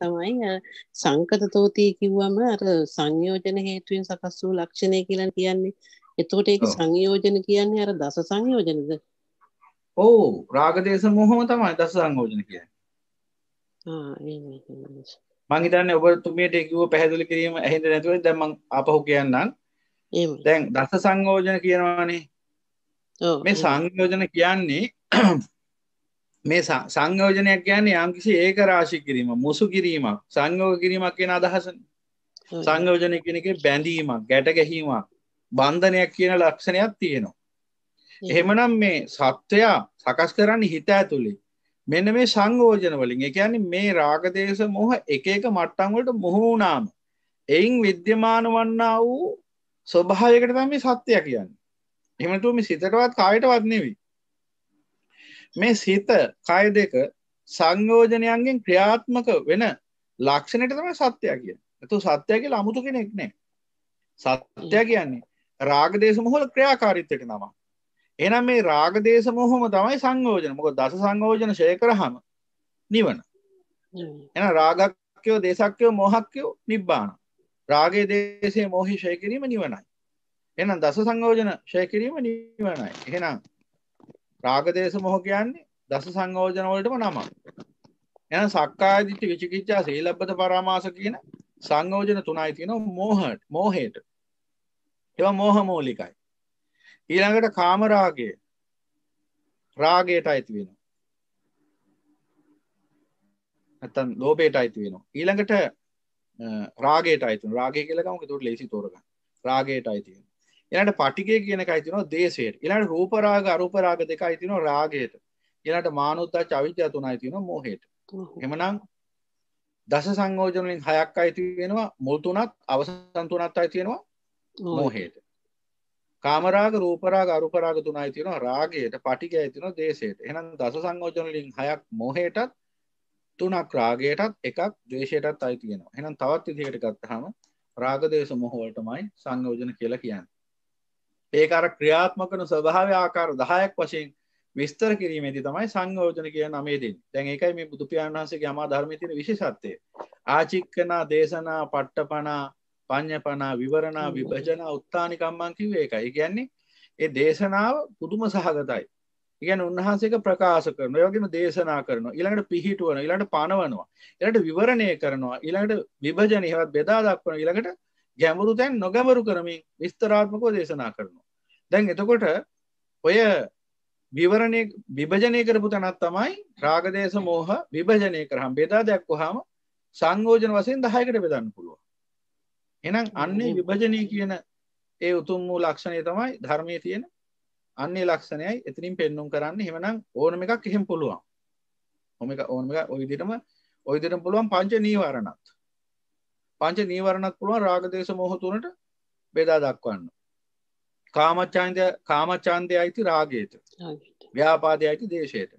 තමයි සංකත තෝතිය කිව්වම අර සංයෝජන හේතුවෙන් සකස් වූ ලක්ෂණය කියලා කියන්නේ. එතකොට ඒක සංයෝජන කියන්නේ අර දස සංයෝජනද? ඔව් රාගදේශ මොහොම තමයි දස සංයෝජන කියන්නේ. ආ එහෙමයි. මං හිතන්නේ ඔබතුමියට කිව්ව පැහැදිලි කිරීම ඇහෙන්න නැතුව දැන් මං ආපහු කියන්නම්. එහෙමයි. දැන් දස සංයෝජන කියනවානේ. ඔව්. මේ සංයෝජන කියන්නේ මේ සංයෝජනයක් කියන්නේ යම්කිසි ඒක රාශි කිරීම මුසු කිරීමක්. සංයෝග කිරීමක් කියන අදහසන සංයෝජනය කියන එක බැඳීමක් ගැට ගැහීමක් බන්ධනයක් කියන ලක්ෂණයක් තියෙනවා. එහෙමනම් මේ සත්වයා සකස් කරන්න හිත ඇතුළේ මෙන්න මේ සංයෝජන වලින් ඒ කියන්නේ මේ රාගදේශ මොහ එක එක මට්ටම් වලට මොහුණාම එයින් විද්‍යමාන වන්නා වූ ස්වභාවයකට තමයි සත්‍යය කියන්නේ. එහෙම නැතුව මේ සිතටවත් කායටවත් නෙවෙයි මේ සිත කය දෙක සංයෝජනයන්ගෙන් ක්‍රියාත්මක වෙන ලක්ෂණයට තමයි සත්‍යය කියන්නේ. එතකොට සත්‍යය කියලා 아무තු කෙනෙක් නෑ. සත්‍යය කියන්නේ රාගදේශ මොහොල ක්‍රියාකාරීත්වයට නම. එහෙනම් මේ රාගදේශ මොහොම තමයි සංයෝජන. මොකද දස සංයෝජන ෂය කරාම නිවන. එහෙනම් රාගක්කයෝ දේශක්කයෝ මොහක්කයෝ නිබ්බාන. රාගයේ දේශයේ මොහි ෂය කිරීම නිවනයි. එහෙනම් දස සංයෝජන ෂය කිරීම නිවනයි. එහෙනම් රාගදේශ මොහ කියන්නේ දස සංයෝජන වලටම නම. එහෙනම් සක්කාය දිට්ඨි විචිකිච්ඡා සීලබ්බත පරාමාස කියන සංයෝජන තුනයි තියෙනවා මෝහට මෝහයට. ඒවා මෝහ මූලිකයි. ඊළඟට කාම රාගය රාගයට අයිති වෙනවා. නැත්තම් ලෝභයට අයිති වෙනවා. ඊළඟට රාගයට අයිති වෙනවා. රාගය කියලා ගමු ඒකට ලේසි තෝරගන්න. රාගයට අයිති වෙනවා. ඊළඟට පටිගය කියන එකයි තියෙනවා දේශයට. ඊළඟට රූප රාග අරූප රාග දෙකයි තියෙනවා රාගයට. ඊළඟට මානෝද්දච්ච අවිද්‍යාව තුනයි තියෙනවා මෝහයට. එහෙමනම් දස සංයෝජන වලින් හයක් අයිති වෙනවා මුල් තුනත් අවසන් තුනත් අයිති වෙනවා මෝහයට. කාමරාග රූපරාග අරූපරාග තුනයි තියෙනවා රාගයට පටිගයයි තියෙනවා දේශයට. එහෙනම් දස සංයෝජන වලින් හයක් මෝහයටත් තුනක් රාගයටත් එකක් ද්වේෂයටත් අයිති වෙනවා. එහෙනම් තවත් විදිහකට ගත්තාම රාග දේශ මොහ වලටමයි සංයෝජන කියලා කියන්නේ. ඒක අර ක්‍රියාත්මකන ස්වභාව ආකාර දහයක් වශයෙන් විස්තර කිරීමේදී තමයි සංයෝජන කියන නමේ දෙන්නේ. දැන් ඒකයි මේ බුදු පියාණන් වහන්සේගේ අමා ධර්මයේ තියෙන විශේෂත්වය. ආචික්කනා දේශනා පට්ටපනා පඤ්ඤපනා විවරණා විභජනා උත්තානිකම්මන් කිව්වේ ඒකයි. කියන්නේ ඒ දේශනාව පුදුම සහගතයි. ඉගැන උන්වහන්සේක ප්‍රකාශ කරන යෝගම දේශනා කරනවා ඉළඟට පිහිටුවන ඉළඟට පනවනවා එලට විවරණය කරනවා ඉළඟට විභජන හෙවත් බෙදා දක්වන ඉළඟට ගැඹුරු තැන් නොගැමරු කරමින් විස්තරාත්මකෝ දේශනා කරනවා. දැන් එතකොට ඔය විවරණය විභජනය කරපු තැනත් තමයි රාගදේශ මෝහ විභජනය කරහම් බෙදා දැක්වහම සංගෝජන වසයෙන් දහයකට බෙදන්න පුළුව. එනම් අන්නේ විභජනය කියන ඒ උතුම් වූ ලක්ෂණය තමයි ධර්මය තියෙන අන්නේ ලක්ෂණයයි එතිනින් පෙන්නුම් කරන්න හෙමනම් ඕනම එකක් එහෙම පුළුවන් හොම එක ඕනම ඔවිදිටම ඔයිදිට පුළුවන් පංච නීවරණත් පංච නීවරණත් පුළුවන් රාගදේශ මොහතුනට බෙදා දක්වන්න. කාමච්චාන්දය කාමච්චාන්දය අයිති රාගයට ව්‍යාපාදය අයිති දේශයට.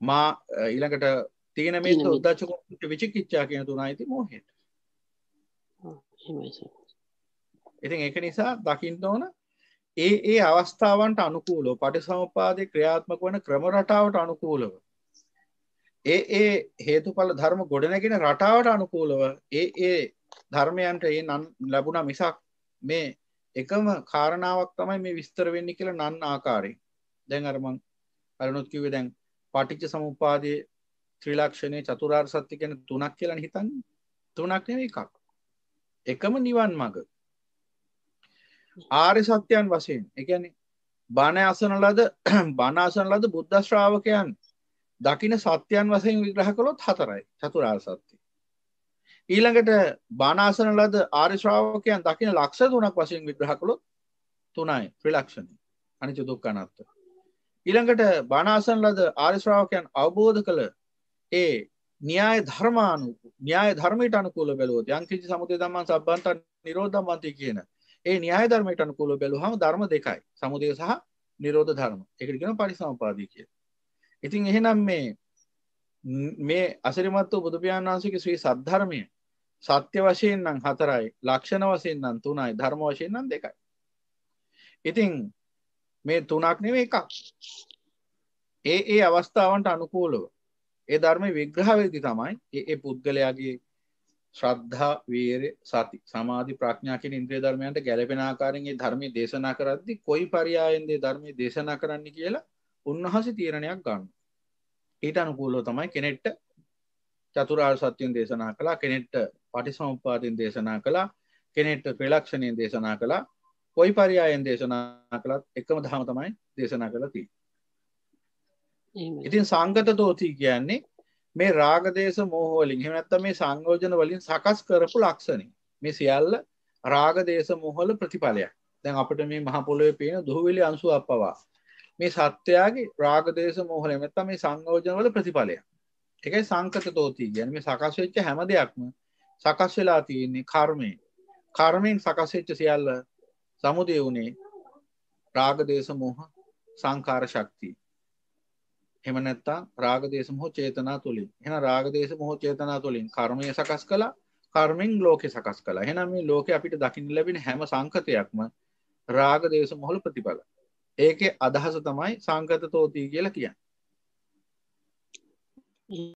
මා ඊළඟට තීන මේ උද්දච්චක විචිකිච්චා කියන තුන අයිති මෝහයට. ඉතින් ඒක නිසා දකිින්ට ඕන ඒ ඒ අවස්ථාවන්ට අනුකූලෝ පටිසමපාදය ක්‍රියාත්මක වන ක්‍රම රටාවට අනුකූලව ඒ ඒ හේතුඵල ධර්ම ගොඩනැගෙන රටාවට අනුකූලව ඒ ඒ ධර්මයන්ට ඒ නන් ලැබුණ මිසක් මේ එකම කාරණාවක් තමයි මේ විස්තර වෙන්නේ කියලා නන් ආකාරයෙන්. දැන් අරමං අරනුත් කිව්වේ දැන් පටිච්ච සමුප්පාදයේ ත්‍රිලක්ෂණයේ චතුරාර්ය සත්‍ය කියන තුනක් කියලා හිතන්නේ. තුනක් නෙවෙයි එකක්. එකම නිවන් මඟ. ආර්ය සත්‍යයන් වශයෙන්. ඒ කියන්නේ බණ අසන ලද බණ අසන ලද බුද්ධ ශ්‍රාවකයන් දකින සත්‍යයන් වසයෙන් විග්‍රහ කළොත් හතරයි. චතුරාර් සත්‍යය. ඊළඟට බානාසන ලද ආර්ශ්‍රාවකයන් දකින ලක්ෂ තුනක් වශයෙන් විග්‍රහ කළොත් තුනයි. ත්‍රිලක්ෂණ අනිච දුක්කනත්ත. ඊළඟට බානාසන ලද ආර්ශ්‍රාවකයන් අවබෝධ කළ ඒ න්‍යාය ධර්මානු න්‍යාය ධර්මයට අනුකූල බැලුවොත් යංකිසි සමුදය දම්මන් සබ්බන්ත නිරෝධම්මන්ති කියන ඒ න්‍යාය ධර්මයට අනුකූල බැලුවහම ධර්ම දෙකයි. සමුදය සහ නිරෝධ ධර්ම. එකට කියන පරිසම්පාදී කිය ඉතින් එහෙනම් මේ මේ අසිරිමත්ව බුදුපියාණන් වහන්සේගේ ශ්‍රී සද්ධර්මය සත්‍ය වශයෙන් නම් හතරයි ලක්ෂණ වශයෙන් නම් තුනයි ධර්ම වශයෙන් නම් දෙකයි. ඉතින් මේ තුනක් නෙවෙයි එකක්. ඒ ඒ අවස්ථාවන්ට අනුකූලව ඒ ධර්ම විග්‍රහවෙදි තමයි ඒ පුද්ගලයාගේ ශ්‍රද්ධා වීර සති සමාධි ප්‍රඥා කියන ඉන්ද්‍රිය ධර්මයන්ට ගැලපෙන ආකාරයෙන් ඒ ධර්මයේ දේශනා කරද්දී කොයි පරයයෙන්ද ධර්මයේ දේශනා කරන්න කියලා උන්වහන්සේ තීරණයක් ගන්න. ඊට අනුකූලව තමයි කෙනෙක්ට චතුරාර්ය සත්‍යයෙන් දේශනා කළා කෙනෙක්ට පටිසමුප්පාදයෙන් දේශනා කළා කෙනෙක්ට ත්‍රිලක්ෂණයෙන් දේශනා කළා කොයි පරයයෙන් දේශනා කළත් එකම දහම තමයි දේශනා කළා තියෙන්නේ. ඉතින් සංගත දෝති කියන්නේ මේ රාගදේශ මෝහවලින් එහෙමනත්ත මේ සංයෝජන වලින් සකස් කරපු ලක්ෂණ මේ සියල්ල රාගදේශ මොහොල ප්‍රතිඵලයක් දැන් අපට මේ මහපොළොවේ පේන දුහවිලි අංශුවක් පවා මේ සත්‍යයාගේ රාගදේශ මොහොල එමෙත්ත මේ සංයෝජන වල ප්‍රතිඵලයක්. එකයි සංකත තෝති කියන්නේ. මේ සකස් වෙච්ච හැම දෙයක්ම සකස් වෙලා තියෙන්නේ කර්මයෙන් කර්මයෙන් සකස් වෙච්ච සියල්ල සමුදය වුණේ රාගදේශ මොහ සංකාර ශක්තිය. එහෙම නැත්නම් රාග දේශ මොහ චේතනා තුලින්. එහෙනම් රාග දේශ මොහ චේතනා තුලින් කර්මය සකස් කළා කර්මෙන් ලෝකේ සකස් කළා. එහෙනම් මේ ලෝකේ අපිට දකින්න ලැබෙන හැම සංකතයක්ම රාග දේශ මොහල ප්‍රතිඵල ඒකේ අදහස තමයි සංකත තෝති කියලා කියන්නේ.